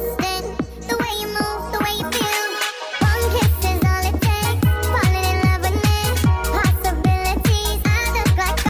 stay